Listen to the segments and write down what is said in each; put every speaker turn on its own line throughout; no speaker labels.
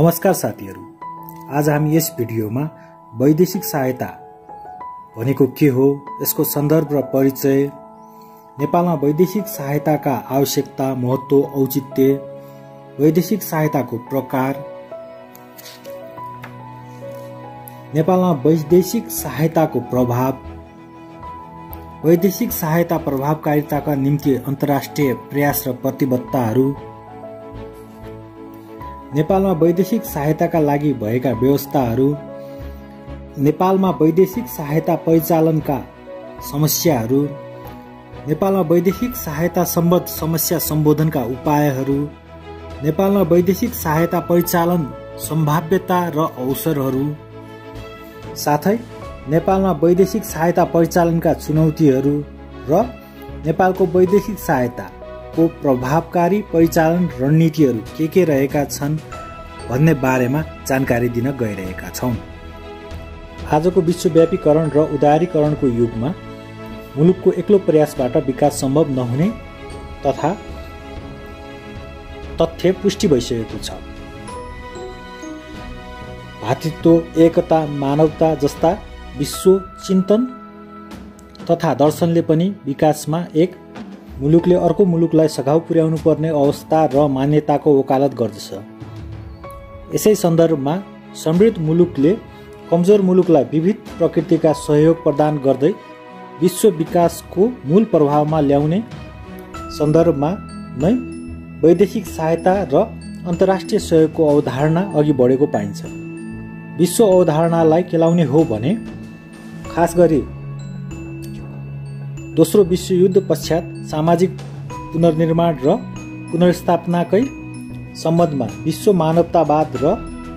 नमस्कार साथीहरू। आज हामी यस भिडियोमा वैदेशिक सहायता भनेको के हो यसको सन्दर्भ र परिचय नेपालमा वैदेशिक सहायताका आवश्यकता महत्त्व औचित्य वैदेशिक सहायताको प्रकार नेपालमा वैदेशिक सहायताको प्रभाव वैदेशिक सहायता प्रभावकारिताका निम्ति अन्तर्राष्ट्रिय प्रयास र प्रतिबद्धताहरू नेपालमा वैदेशिक सहायताका लागि भएका व्यवस्थाहरू नेपालमा वैदेशिक सहायता परिचालनका समस्याहरू नेपालमा वैदेशिक सहायता सम्बद्ध समस्या सम्बोधनका उपायहरू नेपालमा वैदेशिक सहायता परिचालन सम्भाव्यता र अवसरहरू साथै नेपालमा वैदेशिक सहायता परिचालनका चुनौतीहरू र नेपालको वैदेशिक सहायता। को प्रभावकारी परिचालन रणनीतिहरू के के रहेका छन् भन्ने बारेमा जानकारी दिन गइरहेका छौँ। आजको विश्वव्यापीकरण र उदारीकरणको युगमा मुलुकको एक्लो प्रयासबाट विकास सम्भव नहुने तथा तथ्य पुष्टि भइसकेको छ। भातृत्व एकता मानवता जस्ता विश्व चिन्तन तथा दर्शनले पनि विकासमा एक मुलुकले अर्को मुलुकलाई सघाउ पुर्याउनु पर्ने अवस्था र मान्यताको वकालत गर्दछ। यसै सन्दर्भमा समृद्ध मुलुकले कमजोर मुलुकलाई विविध प्रकृतिका सहयोग प्रदान गर्दै विश्व विकासको मूल प्रभावमा ल्याउने सन्दर्भमा नै वैदेशिक सहायता र अन्तर्राष्ट्रिय सहयोगको अवधारणा अघि बढेको पाइन्छ। विश्व अवधारणालाई केलाउने हो भने खास गरी दोस्रो विश्वयुद्ध पश्चात सामाजिक पुनर्निर्माण र पुनर्स्थापनाकै सम्बन्धमा विश्व मानवतावाद र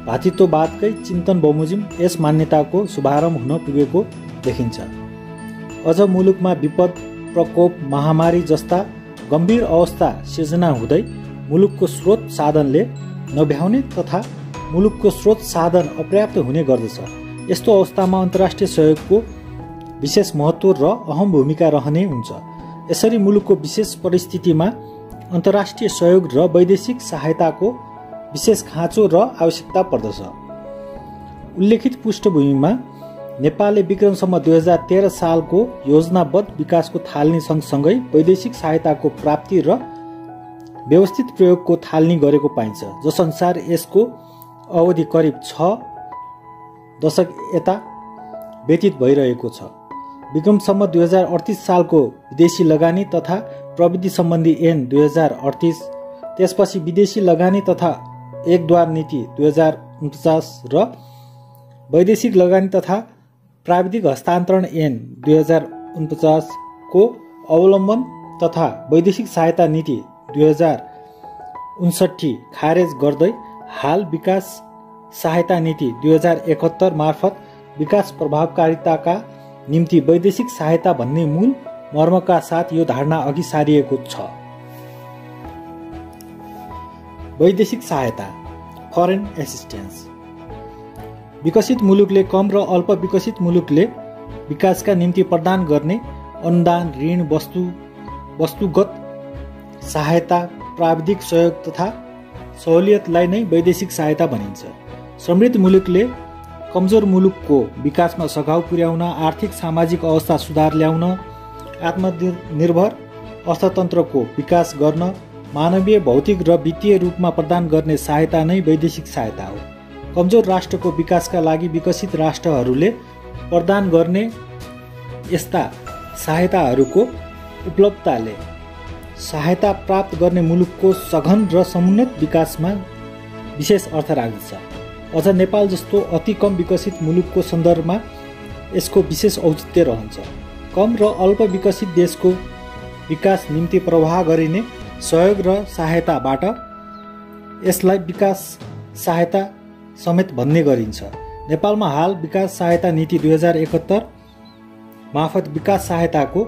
भातृत्ववादकै चिन्तन बमोजिम यस मान्यताको शुभारम्भ हुन पुगेको देखिन्छ। अझ मुलुकमा विपद प्रकोप महामारी जस्ता गम्भीर अवस्था सिर्जना हुँदै मुलुकको स्रोत साधनले नभ्याउने तथा मुलुकको स्रोत साधन अपर्याप्त हुने गर्दछ। यस्तो अवस्थामा अन्तर्राष्ट्रिय सहयोगको विशेष महत्त्व र अहम भूमिका रहने हुन्छ। यसरी मुलुकको विशेष परिस्थितिमा अन्तर्राष्ट्रिय सहयोग र वैदेशिक सहायताको विशेष खाँचो र आवश्यकता पर्दछ। उल्लेखित पृष्ठभूमिमा नेपालले विक्रमसम्म दुई हजार तेह्र सालको योजनाबद्ध विकासको थाल्ने सँगसँगै वैदेशिक सहायताको प्राप्ति र व्यवस्थित प्रयोगको थाल्ने गरेको पाइन्छ। जसअनुसार यसको अवधि करिब छ दशक यता व्यतीत भइरहेको छ। विक्रमसम्म दुई हजार अडतिस सालको विदेशी लगानी तथा प्रविधि सम्बन्धी ऐन दुई हजार अडतिस त्यसपछि विदेशी लगानी तथा एकद्वार नीति दुई हजार उन्चास र वैदेशिक लगानी तथा प्राविधिक हस्तान्तरण ऐन दुई हजार उनपचासको अवलम्बन तथा वैदेशिक सहायता नीति दुई हजार उन्सठी खारेज गर्दै हाल विकास सहायता नीति दुई हजार एकहत्तर मार्फत विकास प्रभावकारिताका निम्ति वैदेशिक सहायता भन्ने मूल मर्मका साथ यो धारणा अघि सारिएको छ। वैदेशिक सहायता फरेन एसिस्टेन्स विकसित मुलुकले कम र अल्प विकसित मुलुकले विकासका निम्ति प्रदान गर्ने अनुदान ऋण वस्तु वस्तुगत सहायता प्राविधिक सहयोग तथा सहुलियतलाई नै वैदेशिक सहायता भनिन्छ। समृद्ध मुलुकले कमजोर मुलुकको विकासमा सघाउ पुर्याउन आर्थिक सामाजिक अवस्था सुधार ल्याउन आत्मनिर्भर अर्थतन्त्रको विकास गर्न मानवीय भौतिक र वित्तीय रूपमा प्रदान गर्ने सहायता नै वैदेशिक सहायता हो। कमजोर राष्ट्रको विकासका लागि विकसित राष्ट्रहरूले प्रदान गर्ने यस्ता सहायताहरूको उपलब्धताले सहायता प्राप्त गर्ने मुलुकको सघन र समुन्नत विकासमा विशेष अर्थ राख्दछ। अझ नेपाल जस्तो अति कम विकसित मुलुकको सन्दर्भमा यसको विशेष औचित्य रहन्छ। कम र अल्प विकसित देशको विकास निम्ति प्रवाह गरिने सहयोग र सहायताबाट यसलाई विकास सहायता समेत भन्ने गरिन्छ। नेपालमा हाल विकास सहायता नीति दुई हजार एकहत्तर मार्फत विकास सहायताको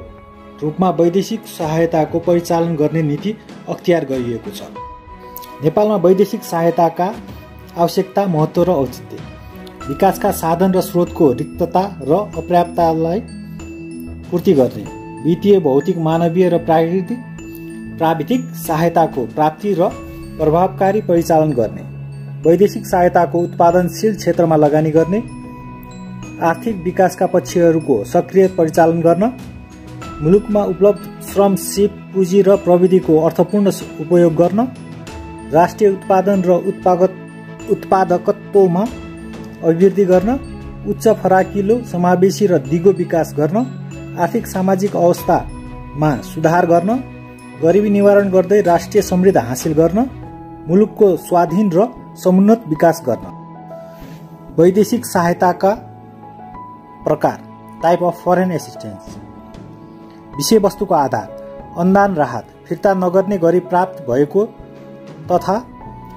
रूपमा वैदेशिक सहायताको परिचालन गर्ने नीति अख्तियार गरिएको छ। नेपालमा वैदेशिक सहायताका आवश्यकता महत्त्व र औचित्य। विकासका साधन र स्रोतको रिक्तता र अपर्याप्ततालाई पूर्ति गर्ने। वित्तीय भौतिक मानवीय र प्राकृतिक प्राविधिक सहायताको प्राप्ति र प्रभावकारी परिचालन गर्ने। वैदेशिक सहायताको उत्पादनशील क्षेत्रमा लगानी गर्ने। आर्थिक विकासका पक्षहरूको सक्रिय परिचालन गर्न। मुलुकमा उपलब्ध श्रम सिप पुँजी र प्रविधिको अर्थपूर्ण उपयोग गर्न। राष्ट्रिय उत्पादन र उत्पादक उत्पादकत्वमा अभिवृद्धि गर्न उच्च फराकिलो समावेशी र दिगो विकास गर्न आर्थिक सामाजिक अवस्थामा सुधार गर्न गरिबी निवारण गर्दै राष्ट्रिय समृद्धि हासिल गर्न मुलुकको स्वाधीन र समुन्नत विकास गर्न। वैदेशिक सहायताका प्रकार टाइप अफ फरेन एसिस्टेन्स विषयवस्तुको आधार अनुदान राहत फिर्ता नगर्ने गरी प्राप्त भएको तथा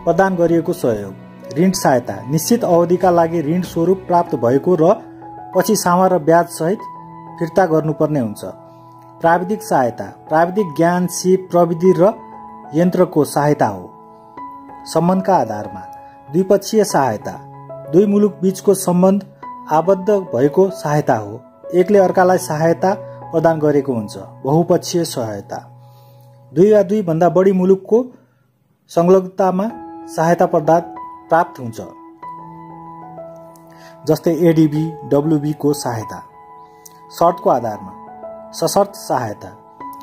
प्रदान गरिएको सहयोग। ऋण सहायता। निश्चित अवधिका लागि ऋण स्वरूप प्राप्त भएको र पछि सामा र ब्याजसहित फिर्ता गर्नुपर्ने हुन्छ। प्राविधिक सहायता। प्राविधिक ज्ञान सिप प्रविधि र यन्त्रको सहायता हो। सम्बन्धका आधारमा। द्विपक्षीय सहायता। दुई मुलुक बीचको सम्बन्ध आबद्ध भएको सहायता हो। एकले अर्कालाई सहायता प्रदान गरेको हुन्छ। बहुपक्षीय सहायता। दुई वा दुईभन्दा बढी मुलुकको संलग्नतामा सहायता प्रदान प्राप्त हुन्छ। जस्तै एडिबी डब्लुबीको सहायता। शर्तको आधारमा सशर्त सहायता।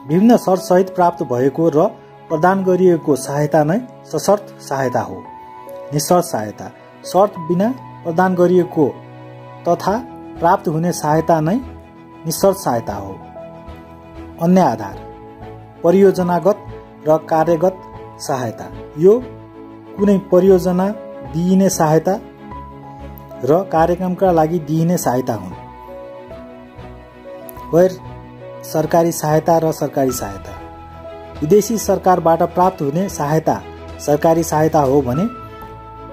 विभिन्न शर्तसहित प्राप्त भएको र प्रदान गरिएको सहायता नै सशर्त सहायता हो। निशर्त सहायता। शर्त बिना प्रदान गरिएको तथा प्राप्त हुने सहायता नै निशर्त सहायता हो। अन्य आधार। परियोजनागत र कार्यगत सहायता। यो कुनै परियोजना दिइने सहायता र कार्यक्रमका लागि दिइने सहायता हुन्। गैर सरकारी सहायता र सरकारी सहायता। विदेशी सरकारबाट प्राप्त हुने सहायता सरकारी सहायता हो भने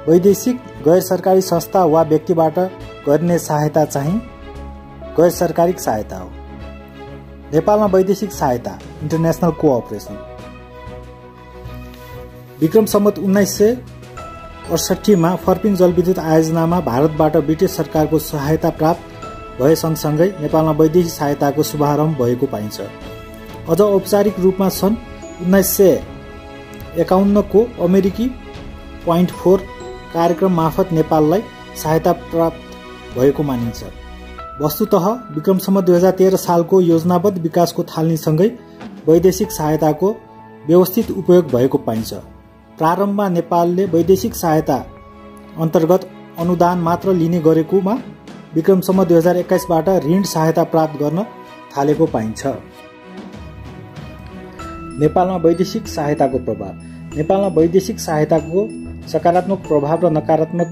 वैदेशिक गैर सरकारी संस्था वा व्यक्तिबाट गरिने सहायता चाहिँ गैर सरकारी सहायता हो। नेपालमा वैदेशिक सहायता इन्टरनेसनल कोअपरेसन। विक्रम सम्मत उन्नाइस सय अडसट्ठीमा फर्पिङ जलविद्युत आयोजनामा भारतबाट ब्रिटिस सरकारको सहायता प्राप्त भए सँगसँगै नेपालमा वैदेशिक सहायताको शुभारम्भ भएको पाइन्छ। अझ औपचारिक रूपमा सन् उन्नाइस सय एकाउन्नको अमेरिकी पोइन्ट फोर कार्यक्रम मार्फत नेपाललाई सहायता प्राप्त भएको मानिन्छ। वस्तुत विक्रमसम्म दुई हजार तेह्र सालको योजनाबद्ध विकासको थालनीसँगै वैदेशिक सहायताको व्यवस्थित उपयोग भएको पाइन्छ। प्रारम्भमा नेपालले वैदेशिक सहायता अन्तर्गत अनुदान मात्र लिने गरेकोमा विक्रमसम्म दुई हजार एक्काइसबाट ऋण सहायता प्राप्त गर्न थालेको पाइन्छ। नेपालमा वैदेशिक सहायताको प्रभाव। नेपालमा वैदेशिक सहायताको सकारात्मक प्रभाव र नकारात्मक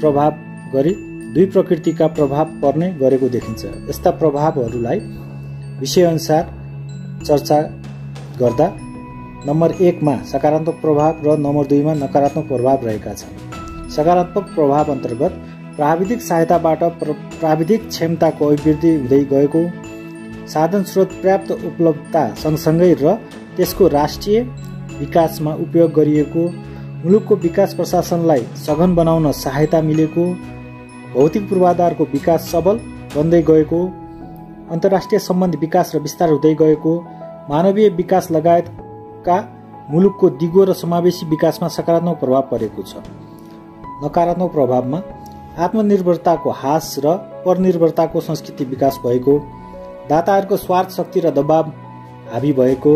प्रभाव गरी दुई प्रकृतिका प्रभाव पर्ने गरेको देखिन्छ। यस्ता प्रभावहरूलाई विषयअनुसार चर्चा गर्दा नम्बर एकमा सकारात्मक प्रभाव र नम्बर दुईमा नकारात्मक प्रभाव रहेका छन्। सकारात्मक प्रभाव अन्तर्गत प्राविधिक सहायताबाट प्राविधिक क्षमताको अभिवृद्धि हुँदै गएको साधन स्रोत पर्याप्त उपलब्धता सँगसँगै र त्यसको राष्ट्रिय विकासमा उपयोग गरिएको मुलुकको विकास प्रशासनलाई सघन बनाउन सहायता मिलेको भौतिक पूर्वाधारको विकास सबल बन्दै गएको अन्तर्राष्ट्रिय सम्बन्ध विकास र विस्तार हुँदै गएको मानवीय विकास लगायतका मुलुकको दिगो र समावेशी विकासमा सकारात्मक प्रभाव परेको छ। नकारात्मक प्रभावमा आत्मनिर्भरताको ह्रास र परनिर्भरताको संस्कृति विकास भएको दाताहरूको स्वार्थ शक्ति र दबाव हाबी भएको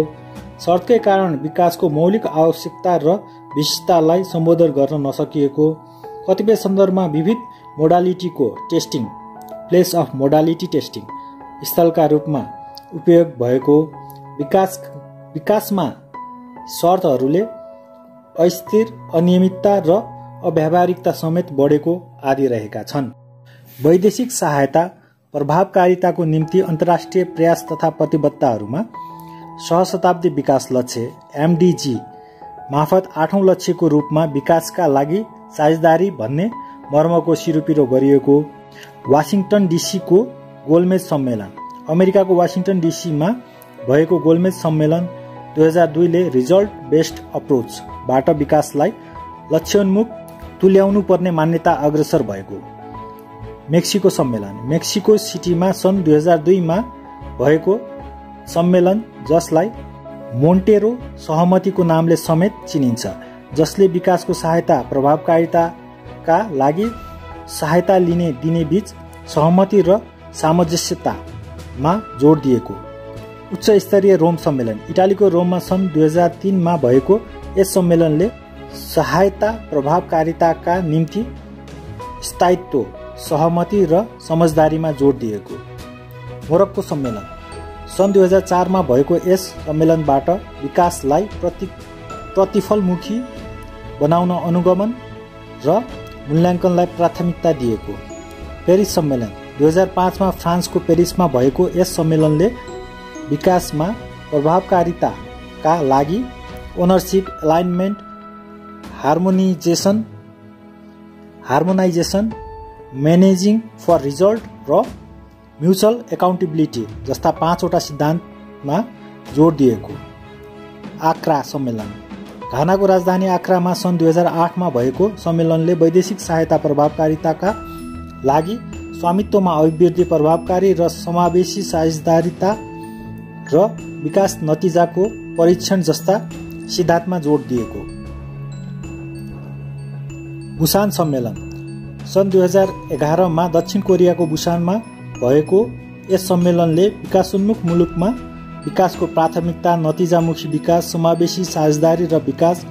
शर्तकै कारण विकासको मौलिक आवश्यकता र विशेषतालाई सम्बोधन गर्न नसकिएको कतिपय सन्दर्भमा विविध मोडालिटीको testing place of modality testing स्थलका रूपमा उपयोग भएको विकास विकासमा शर्तहरूले अस्थिर अनियमितता र अव्यावहारिकता समेत बढेको आदि रहेका छन्। वैदेशिक सहायता प्रभावकारिताको निम्ति अन्तर्राष्ट्रिय प्रयास तथा प्रतिबद्धताहरूमा सहशताब्दी विकास लक्ष्य एमडिजी मार्फत आठौँ लक्ष्यको रूपमा विकासका लागि साझेदारी भन्ने मर्मको सिरोपिरो गरिएको वासिङटन डिसीको गोलमेज सम्मेलन। अमेरिकाको वासिङटन डिसीमा भएको गोलमेज सम्मेलन दुई हजार दुईले रिजल्ट बेस्ड अप्रोचबाट विकासलाई लक्ष्योन्मुख तुल्याउनु पर्ने मान्यता अग्रसर भएको। मेक्सिको सम्मेलन। मेक्सिको सिटीमा सन् दुई हजार दुईमा भएको सम्मेलन जसलाई मोन्टेरो सहमतिको नामले समेत चिनिन्छ जसले विकासको सहायता प्रभावकारिताका लागि सहायता लिने दिने बीच सहमति र सामञ्जस्यतामा जोड दिएको। उच्च स्तरीय रोम सम्मेलन। इटालीको रोममा सन् दुई हजार तिनमा भएको यस सम्मेलनले सहायता प्रभावकारिताका निम्ति स्थायित्व सहमति र समझदारीमा जोड दिएको। मोरक्को सम्मेलन। सन् दुई हजार चारमा भएको यस सम्मेलनबाट विकासलाई प्रति प्रतिफलमुखी बनाउन अनुगमन र मूल्याङ्कनलाई प्राथमिकता दिएको। पेरिस सम्मेलन। दुई हजार पाँचमा फ्रान्सको पेरिसमा भएको यस सम्मेलनले विकासमा प्रभावकारिताका लागि ownership alignment harmonization harmonization managing for result र म्युचुअल एकाउन्टेबिलिटी जस्ता पाँचवटा सिद्धान्तमा जोड दिएको। आक्रा सम्मेलन। घानाको राजधानी आक्रामा सन् दुई हजार आठमा भएको सम्मेलनले वैदेशिक सहायता प्रभावकारिताका लागि स्वामित्वमा अभिवृद्धि प्रभावकारी र समावेशी साझेदारिता र विकास नतिजाको परीक्षण जस्ता सिद्धान्तमा जोड दिएको। बुसान सम्मेलन। सन् दुई हजार एघारमा दक्षिण कोरियाको बुसानमा भएको यस सम्मेलनले विकासोन्मुख मुलुकमा विकासको प्राथमिकता नतिजामुखी विकास समावेशी साझेदारी र विकास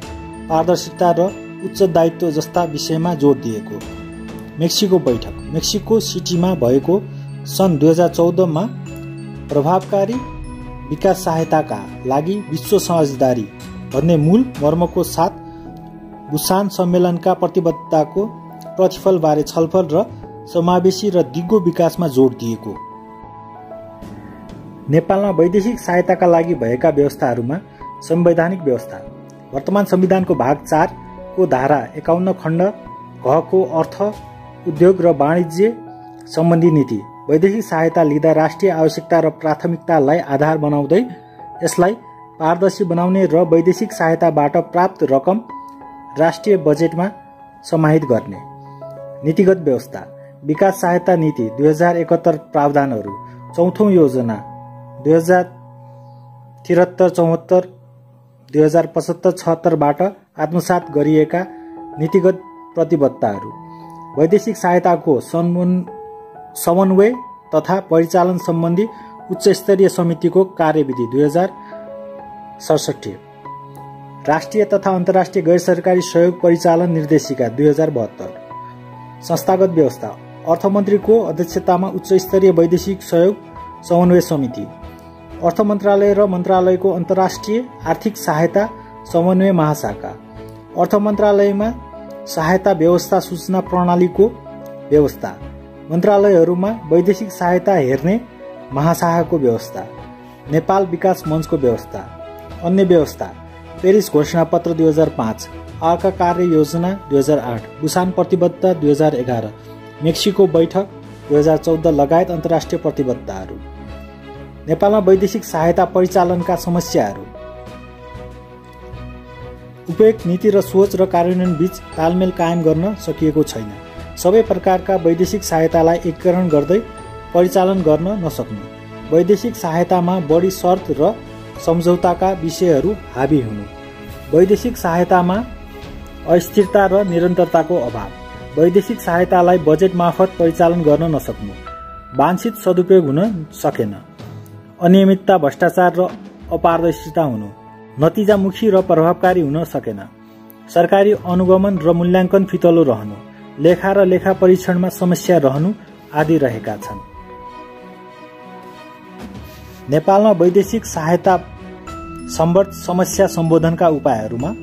पारदर्शिता र उच्च दायित्व जस्ता विषयमा जोड दिएको। मेक्सिको बैठक। मेक्सिको सिटीमा भएको सन् दुई हजार चौधमा प्रभावकारी विकास सहायताका लागि विश्व साझेदारी भन्ने मूल मर्मको साथ बुसान सम्मेलनका प्रतिबद्धताको प्रतिफलबारे छलफल र समावेशी र दिगो विकासमा जोड दिएको। नेपालमा वैदेशिक सहायताका लागि भएका व्यवस्थाहरूमा संवैधानिक व्यवस्था वर्तमान संविधानको भाग चारको धारा एकाउन्न खण्ड घको अर्थ उद्योग र वाणिज्य सम्बन्धी नीति वैदेशिक सहायता लिँदा राष्ट्रिय आवश्यकता र प्राथमिकतालाई आधार बनाउँदै यसलाई पारदर्शी बनाउने र वैदेशिक सहायताबाट प्राप्त रकम राष्ट्रिय बजेटमा समाहित गर्ने। नीतिगत व्यवस्था। विकास सहायता नीति दुई हजार एकहत्तर प्रावधानहरू। चौथौँ योजना दुई हजार त्रिहत्तर चौहत्तर दुई हजार पचहत्तर छहत्तरबाट आत्मसात गरिएका नीतिगत प्रतिबद्धताहरू। वैदेशिक सहायताको समन्वय तथा परिचालन सम्बन्धी उच्च स्तरीय समितिको कार्यविधि दुई हजार सडसठी। राष्ट्रिय तथा अन्तर्राष्ट्रिय गैर सरकारी सहयोग परिचालन निर्देशिका दुई हजार बहत्तर। संस्थागत व्यवस्था। अर्थमन्त्रीको अध्यक्षतामा उच्च स्तरीय वैदेशिक सहयोग समन्वय समिति। अर्थ मन्त्रालय र मन्त्रालयको अन्तर्राष्ट्रिय आर्थिक सहायता समन्वय महाशाखा। अर्थ मन्त्रालयमा सहायता व्यवस्था सूचना प्रणालीको व्यवस्था। मन्त्रालयहरूमा वैदेशिक सहायता हेर्ने महाशाखाको व्यवस्था नेपाल विकास मञ्चको व्यवस्था अन्य व्यवस्था पेरिस घोषणापत्र दुई हजार पाँच अर्का कार्य योजना दुई हजार आठ बुसान प्रतिबद्धता दुई हजार एघार मेक्सिको बैठक दुई हजार चौध लगायत अन्तर्राष्ट्रिय प्रतिबद्धताहरू। नेपालमा वैदेशिक सहायता परिचालनका समस्याहरू। उपयुक्त नीति र सोच र कार्यान्वयन बीच तालमेल कायम गर्न सकिएको छैन। सबै प्रकारका वैदेशिक सहायतालाई एकीकरण गर्दै परिचालन गर्न नसक्नु। वैदेशिक सहायतामा बढी शर्त र सम्झौताका विषयहरू हाबी हुनु। वैदेशिक सहायतामा अस्थिरता र निरन्तरताको अभाव। वैदेशिक सहायतालाई बजेट मार्फत परिचालन गर्न नसक्नु। वाञ्छित सदुपयोग हुन सकेन। अनियमितता भ्रष्टाचार र अपारदर्शिता हुनु। नतिजामुखी र प्रभावकारी हुन सकेन। सरकारी अनुगमन र मूल्याङ्कन फितलो रहनु। लेखा र लेखा परीक्षणमा समस्या रहनु आदि रहेका छन्। नेपालमा वैदेशिक सहायता सम्बद्ध समस्या सम्बोधनका उपायहरूमा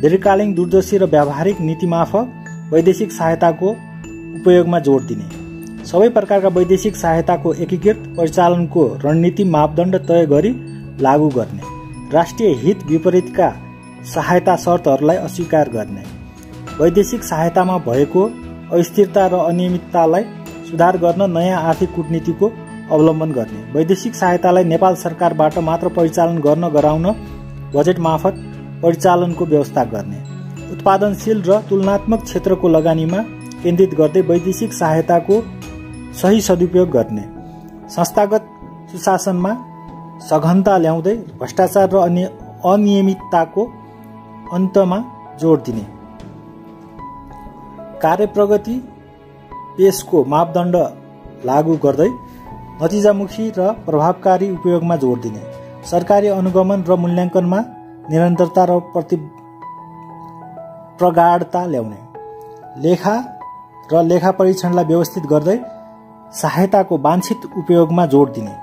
दीर्घकालीन दूरदर्शी र व्यावहारिक नीतिमार्फत वैदेशिक सहायताको उपयोगमा जोड दिने। सबै प्रकारका वैदेशिक सहायताको एकीकृत परिचालनको रणनीति मापदण्ड तय गरी लागू गर्ने। राष्ट्रिय हित विपरीतका सहायता शर्तहरूलाई अस्वीकार गर्ने। वैदेशिक सहायतामा भएको अस्थिरता र अनियमिततालाई सुधार गर्न नयाँ आर्थिक कूटनीतिको अवलम्बन गर्ने। वैदेशिक सहायतालाई नेपाल सरकारबाट मात्र परिचालन गर्न गराउन बजेट मार्फत परिचालनको व्यवस्था गर्ने। उत्पादनशील र तुलनात्मक क्षेत्रको लगानीमा केन्द्रित गर्दै वैदेशिक सहायताको सही सदुपयोग गर्ने। संस्थागत सुशासनमा सघनता ल्याउँदै भ्रष्टाचार र अन्य अनियमितताको अन्तमा जोड दिने। कार्य प्रगति पेसको मापदण्ड लागू गर्दै नतिजामुखी र प्रभावकारी उपयोगमा जोड दिने। सरकारी अनुगमन र मूल्याङ्कनमा निरन्तरता र प्रति प्रगाढता ल्याउने। लेखा र लेखा परीक्षणलाई व्यवस्थित गर्दै सहायताको वाञ्छित उपयोगमा जोड दिने।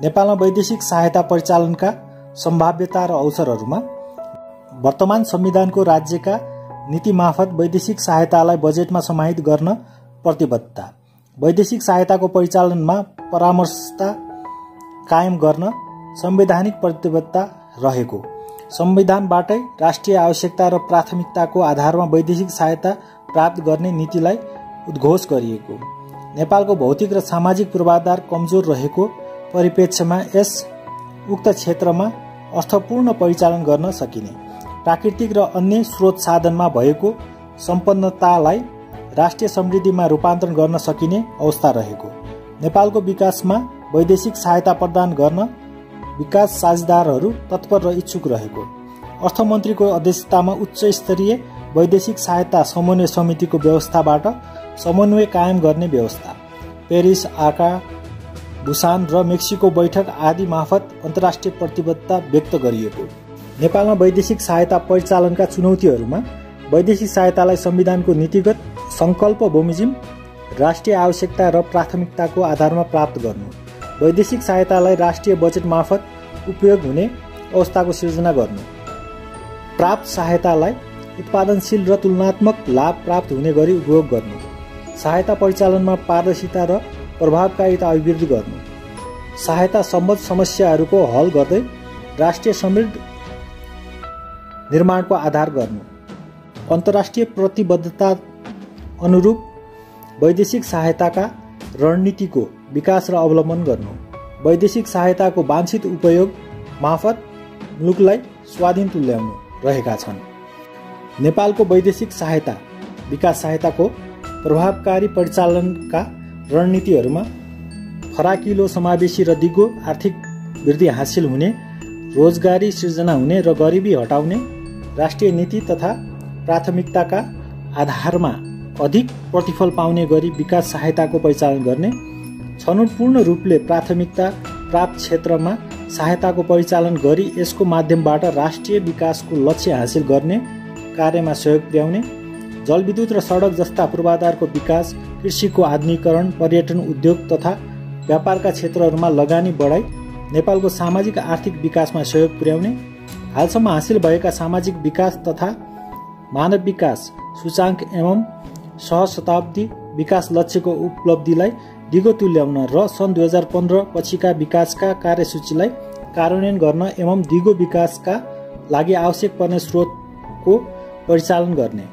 नेपालमा वैदेशिक सहायता परिचालनका सम्भाव्यता र अवसरहरूमा वर्तमान संविधानको राज्यका नीति मार्फत वैदेशिक सहायतालाई बजेटमा समाहित गर्न प्रतिबद्धता। वैदेशिक सहायताको परिचालनमा परामर्शता कायम गर्न संवैधानिक प्रतिबद्धता रहेको। संविधानबाटै राष्ट्रिय आवश्यकता र प्राथमिकताको आधारमा वैदेशिक सहायता प्राप्त गर्ने नीतिलाई उद्घोष गरिएको। नेपालको भौतिक र सामाजिक पूर्वाधार कमजोर रहेको परिप्रेक्ष्यमा यस उक्त क्षेत्रमा अर्थपूर्ण परिचालन गर्न सकिने। प्राकृतिक र अन्य स्रोत साधनमा भएको सम्पन्नतालाई राष्ट्रिय समृद्धिमा रूपान्तरण गर्न सकिने अवस्था रहेको। नेपालको विकासमा वैदेशिक सहायता प्रदान गर्न विकास साझेदारहरू तत्पर र इच्छुक रहेको। अर्थमन्त्रीको अध्यक्षतामा उच्च स्तरीय वैदेशिक सहायता समन्वय समितिको व्यवस्थाबाट समन्वय कायम गर्ने व्यवस्था। पेरिस आका बुसान र मेक्सिको बैठक आदि मार्फत अन्तर्राष्ट्रिय प्रतिबद्धता व्यक्त गरिएको। नेपालमा वैदेशिक सहायता परिचालनका चुनौतीहरूमा वैदेशिक सहायतालाई संविधानको नीतिगत सङ्कल्प बमोजिम राष्ट्रिय आवश्यकता र प्राथमिकताको आधारमा प्राप्त गर्नु। वैदेशिक सहायतालाई राष्ट्रिय बजेट मार्फत उपयोग हुने अवस्थाको सिर्जना गर्नु। प्राप्त सहायतालाई उत्पादनशील र तुलनात्मक लाभ प्राप्त हुने गरी उपयोग गर्नु। सहायता परिचालनमा पारदर्शिता र प्रभावकारिता अभिवृद्धि गर्नु। सहायता सम्बद्ध समस्याहरूको हल गर्दै राष्ट्रिय समृद्ध निर्माणको आधार गर्नु। अन्तर्राष्ट्रिय प्रतिबद्धता अनुरूप वैदेशिक सहायताका रणनीतिको विकास र अवलम्बन गर्नु। वैदेशिक सहायताको वाञ्छित उपयोग मार्फत मुलुकलाई स्वाधीन तुल्याउनु रहेका छन्। नेपालको वैदेशिक सहायता विकास सहायताको प्रभावकारी परिचालनका रणनीतिहरूमा फराकिलो समावेशी र दिगो आर्थिक वृद्धि हासिल हुने रोजगारी सिर्जना हुने र गरिबी हटाउने राष्ट्रिय नीति तथा प्राथमिकताका आधारमा अधिक प्रतिफल पाउने गरी विकास सहायताको परिचालन गर्ने छनौटपूर्ण रूपले प्राथमिकता प्राप्त क्षेत्रमा सहायताको परिचालन गरी यसको माध्यमबाट राष्ट्रिय विकासको लक्ष्य हासिल गर्ने कार्यमा सहयोग पुर्याउने जलविद्युत र सडक जस्ता पूर्वाधारको विकास कृषिको आधुनिकरण पर्यटन उद्योग तथा व्यापारका क्षेत्रहरूमा लगानी बढाई नेपालको सामाजिक आर्थिक विकासमा सहयोग पुर्याउने हालसम्म हासिल भएका सामाजिक विकास तथा मानव विकास सूचाङ्क एवं सहशताब्दी विकास लक्ष्यको उपलब्धिलाई दिगो तुल्याउन र सन् दुई हजार पन्ध्र पछिका विकासका कार्यसूचीलाई कार्यान्वयन गर्न एवं दिगो विकासका लागि आवश्यक पर्ने स्रोतको परिचालन गर्ने।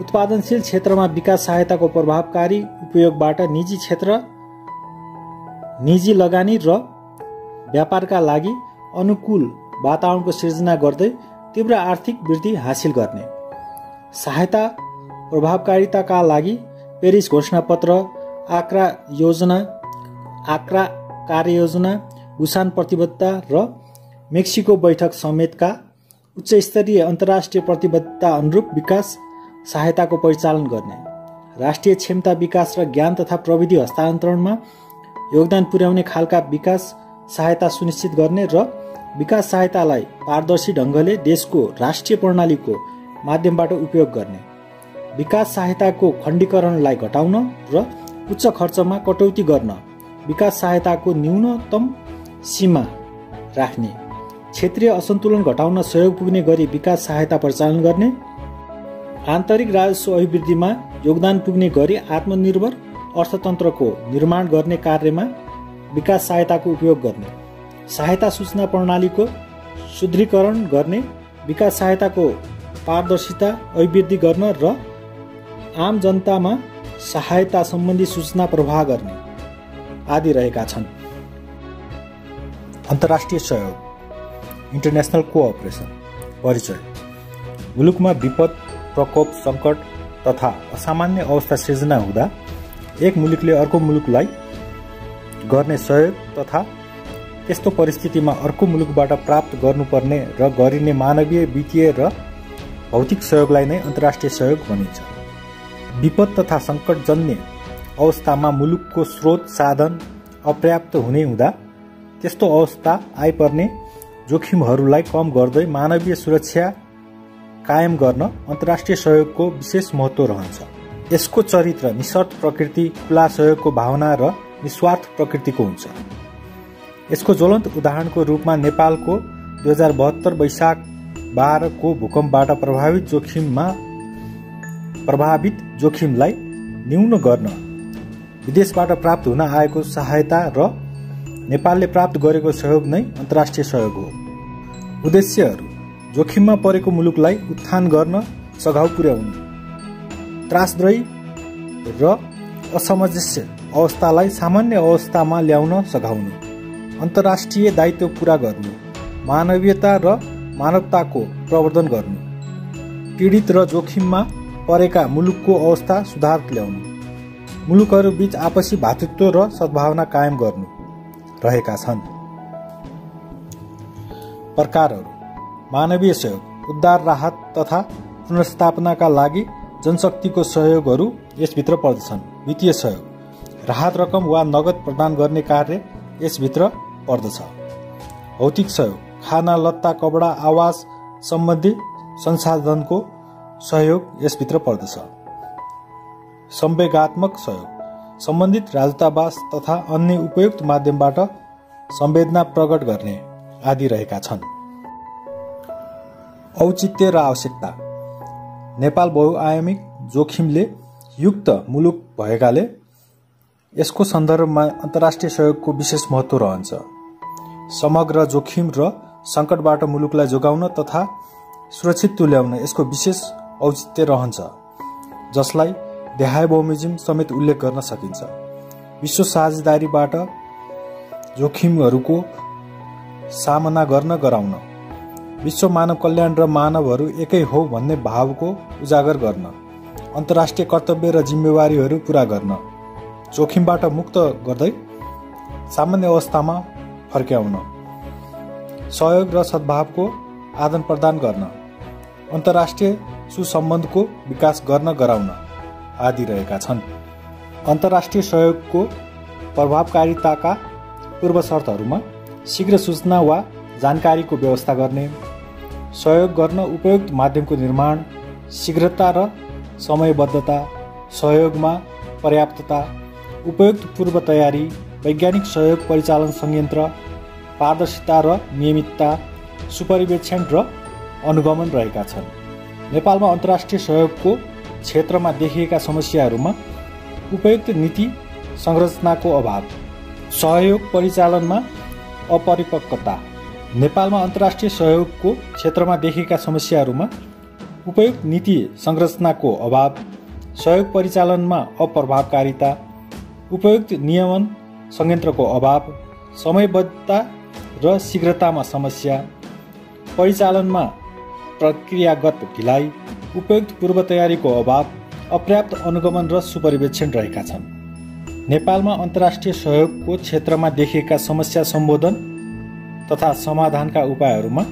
उत्पादनशील क्षेत्रमा विकास सहायताको प्रभावकारी उपयोगबाट निजी क्षेत्र निजी लगानी र व्यापारका लागि अनुकूल वातावरणको सिर्जना गर्दै तीव्र आर्थिक वृद्धि हासिल गर्ने। सहायता प्रभावकारिताका लागि पेरिस घोषणापत्र आक्रा योजना आक्रा कार्ययोजना बुसान प्रतिबद्धता र मेक्सिको बैठक समेतका उच्च स्तरीय अन्तर्राष्ट्रिय प्रतिबद्धता अनुरूप विकास सहायताको परिचालन गर्ने। राष्ट्रिय क्षमता विकास र ज्ञान तथा प्रविधि हस्तान्तरणमा योगदान पुर्याउने खालका विकास सहायता सुनिश्चित गर्ने र विकास सहायतालाई पारदर्शी ढङ्गले देशको राष्ट्रिय प्रणालीको माध्यमबाट उपयोग गर्ने विकास सहायताको खण्डीकरणलाई घटाउन र उच्च खर्चमा कटौती गर्न विकास सहायताको न्यूनतम सीमा राख्ने क्षेत्रीय असन्तुलन घटाउन सहयोग पुग्ने गरी विकास सहायता परिचालन गर्ने आन्तरिक राजस्व अभिवृद्धिमा योगदान पुग्ने गरी आत्मनिर्भर अर्थतन्त्रको निर्माण गर्ने कार्यमा विकास सहायताको उपयोग गर्ने। सहायता सूचना प्रणालीको सुदृढीकरण गर्ने विकास सहायताको पारदर्शिता अभिवृद्धि गर्न र आम जनतामा सहायता सम्बन्धी सूचना प्रवाह गर्ने आदि रहेका छन्। अन्तर्राष्ट्रिय सहयोग इन्टरनेसनल कोअपरेसन परिचय मुलुकमा विपद प्रकोप सङ्कट तथा असामान्य अवस्था सिर्जना हुँदा एक मुलुकले अर्को मुलुकलाई गर्ने सहयोग तथा त्यस्तो परिस्थितिमा अर्को मुलुकबाट प्राप्त गर्नुपर्ने र गरिने मानवीय वित्तीय र भौतिक सहयोगलाई नै अन्तर्राष्ट्रिय सहयोग भनिन्छ। विपद तथा सङ्कटजन्य अवस्थामा मुलुकको स्रोत साधन अपर्याप्त हुने हुँदा त्यस्तो अवस्था आइपर्ने जोखिमहरूलाई कम गर्दै मानवीय सुरक्षा कायम गर्न अन्तर्राष्ट्रिय सहयोगको विशेष महत्त्व रहन्छ। यसको चरित्र निशर्त प्रकृति खुला सहयोगको भावना र निस्वार्थ प्रकृतिको हुन्छ। यसको ज्वलन्त उदाहरणको रूपमा नेपालको दुई हजार बहत्तर वैशाख बाह्रको भूकम्पबाट प्रभावित जोखिममा प्रभावित जोखिमलाई न्यून गर्न विदेशबाट प्राप्त हुन आएको सहायता र नेपालले प्राप्त गरेको सहयोग नै अन्तर्राष्ट्रिय सहयोग हो। उद्देश्यहरू जोखिममा परेको मुलुकलाई उत्थान गर्न सघाउ पुर्याउनु त्रासद्रयी र असमञ्जस्य अवस्थालाई सामान्य अवस्थामा ल्याउन सघाउनु। अन्तर्राष्ट्रिय दायित्व पुरा गर्नु मानवीयता र मानवताको प्रवर्धन गर्नु पीडित र जोखिममा परेका मुलुकको अवस्था सुधार ल्याउनु मुलुकहरूबीच आपसी भातृत्व र सद्भावना कायम गर्नु रहेका छन्। प्रकारहरू मानवीय सहयोग उद्धार राहत तथा पुनर्स्थापनाका लागि जनशक्तिको सहयोगहरू यसभित्र पर्दछन्। वित्तीय सहयोग राहत रकम वा नगद प्रदान गर्ने कार्य यसभित्र पर्दछ। भौतिक सहयोग खाना लत्ता कपडा आवास सम्बन्धी संसाधनको सहयोग यसभित्र पर्दछ। संवेगात्मक सहयोग सम्बन्धित राजदूतावास तथा अन्य उपयुक्त माध्यमबाट संवेदना प्रकट गर्ने आदि रहेका छन्। औचित्य र आवश्यकता नेपाल बहुआयामिक जोखिमले युक्त मुलुक भएकाले यसको सन्दर्भमा अन्तर्राष्ट्रिय सहयोगको विशेष महत्त्व रहन्छ। समग्र जोखिम र सङ्कटबाट मुलुकलाई जोगाउन तथा सुरक्षित तुल्याउन यसको विशेष औचित्य रहन्छ जसलाई देहाय बमोजिम समेत उल्लेख गर्न सकिन्छ। विश्व साझेदारीबाट जोखिमहरूको सामना गर्न गराउन विश्व मानव कल्याण र मानवहरू एकै हो भन्ने भावको उजागर गर्न अन्तर्राष्ट्रिय कर्तव्य र जिम्मेवारीहरू पुरा गर्न जोखिमबाट मुक्त गर्दै सामान्य अवस्थामा फर्क्याउन सहयोग र सद्भावको आदान प्रदान गर्न अन्तर्राष्ट्रिय सुसम्बन्धको विकास गर्न गराउन आदि रहेका छन्। अन्तर्राष्ट्रिय सहयोगको प्रभावकारिताका पूर्व शर्तहरूमा शीघ्र सूचना वा जानकारीको व्यवस्था गर्ने सहयोग गर्न उपयुक्त माध्यमको निर्माण शीघ्रता र समयबद्धता सहयोगमा पर्याप्तता उपयुक्त पूर्व तयारी वैज्ञानिक सहयोग परिचालन संयन्त्र पारदर्शिता र नियमितता सुपरिवेक्षण र अनुगमन रहेका छन्। नेपालमा अन्तर्राष्ट्रिय सहयोगको क्षेत्रमा देखिएका समस्याहरूमा उपयुक्त नीति संरचनाको अभाव सहयोग परिचालनमा अपरिपक्वता नेपालमा अन्तर्राष्ट्रिय सहयोगको क्षेत्रमा देखिएका समस्याहरूमा उपयुक्त नीति संरचनाको अभाव सहयोग परिचालनमा अप्रभावकारिता उपयुक्त नियमन संयन्त्रको अभाव समयबद्धता र शीघ्रतामा समस्या परिचालनमा प्रक्रियागत ढिलाइ उपयुक्त पूर्व तयारीको अभाव अपर्याप्त अनुगमन र सुपरिवेक्षण रहेका छन्। नेपालमा अन्तर्राष्ट्रिय सहयोगको क्षेत्रमा देखिएका समस्या सम्बोधन तथा समाधानका उपायहरूमा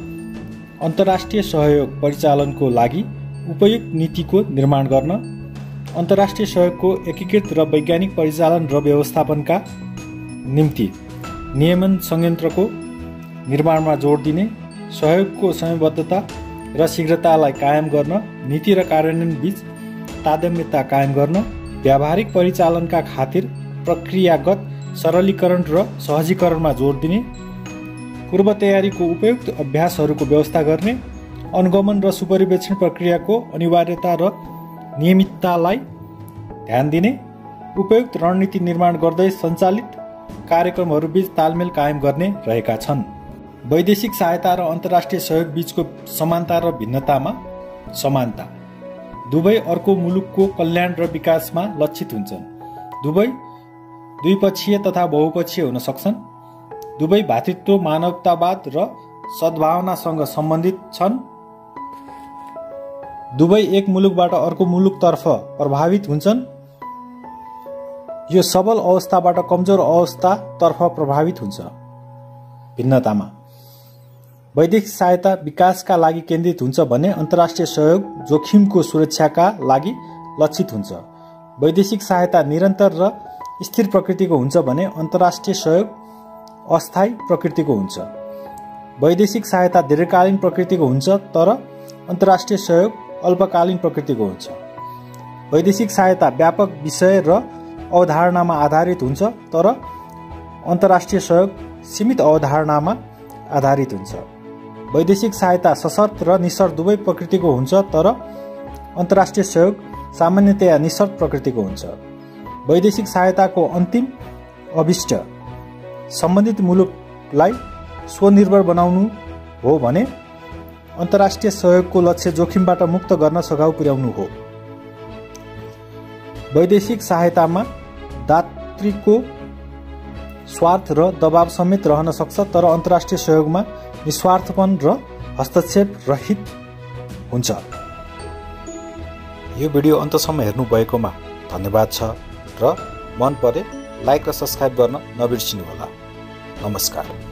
अन्तर्राष्ट्रिय सहयोग परिचालनको लागि उपयुक्त नीतिको निर्माण गर्न अन्तर्राष्ट्रिय सहयोगको एकीकृत र वैज्ञानिक परिचालन र व्यवस्थापनका निम्ति नियमन संयन्त्रको निर्माणमा जोड दिने सहयोगको समयबद्धता र शीघ्रतालाई कायम गर्न नीति र कार्यान्वयन बीच तादम्यता कायम गर्न व्यावहारिक परिचालनका खातिर प्रक्रियागत सरलीकरण र सहजीकरणमा जोड दिने पूर्व तयारीको उपयुक्त अभ्यासहरूको व्यवस्था गर्ने अनुगमन र सुपरिवेक्षण प्रक्रियाको अनिवार्यता र नियमिततालाई ध्यान दिने उपयुक्त रणनीति निर्माण गर्दै सञ्चालित कार्यक्रमहरूबीच तालमेल कायम गर्ने रहेका छन्। वैदेशिक सहायता र अन्तर्राष्ट्रिय सहयोग बीचको समानता र भिन्नतामा समानता। दुवै अर्को मुलुकको कल्याण र विकासमा लक्षित हुन्छन्। दुवै द्विपक्षीय तथा बहुपक्षीय हुन सक्छन्। दुवै भातृत्व मानवतावाद र सद्भावनासँग सम्बन्धित छन्। दुवै एक मुलुकबाट अर्को मुलुकतर्फ प्रभावित हुन्छन्। यो सबल अवस्थाबाट कमजोर अवस्थातर्फ प्रभावित हुन्छ। भिन्नतामा वैदेशिक सहायता विकासका लागि केन्द्रित हुन्छ भने अन्तर्राष्ट्रिय सहयोग जोखिमको सुरक्षाका लागि लक्षित हुन्छ। वैदेशिक सहायता निरन्तर र स्थिर प्रकृतिको हुन्छ भने अन्तर्राष्ट्रिय सहयोग अस्थायी प्रकृतिको हुन्छ। वैदेशिक सहायता दीर्घकालीन प्रकृतिको हुन्छ तर अन्तर्राष्ट्रिय सहयोग अल्पकालीन प्रकृतिको हुन्छ। वैदेशिक सहायता व्यापक विषय र अवधारणामा आधारित हुन्छ तर अन्तर्राष्ट्रिय सहयोग सीमित अवधारणामा आधारित हुन्छ। वैदेशिक सहायता सशर्त र निशर्त दुवै प्रकृतिको हुन्छ तर अन्तर्राष्ट्रिय सहयोग सामान्यतया निशर्त प्रकृतिको हुन्छ। वैदेशिक सहायताको अन्तिम अभिष्ट सम्बन्धित मुलुकलाई स्वनिर्भर बनाउनु हो भने अन्तर्राष्ट्रिय सहयोगको लक्ष्य जोखिमबाट मुक्त गर्न सघाउ पुर्याउनु हो। वैदेशिक सहायतामा दात्रीको स्वार्थ र दबाव समेत रहन सक्छ तर अन्तर्राष्ट्रिय सहयोगमा निस्वार्थपन र हस्तक्षेप रहित हुन्छ। यो भिडियो अन्तसम्म हेर्नुभएकोमा धन्यवाद छ र मन परे लाइक र सब्सक्राइब गर्न नबिर्सिनुहोला। नमस्कार।